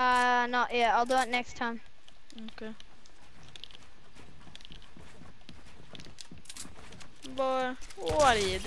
Uh, not yet. I'll do it next time. Okay. Boy, what are you doing?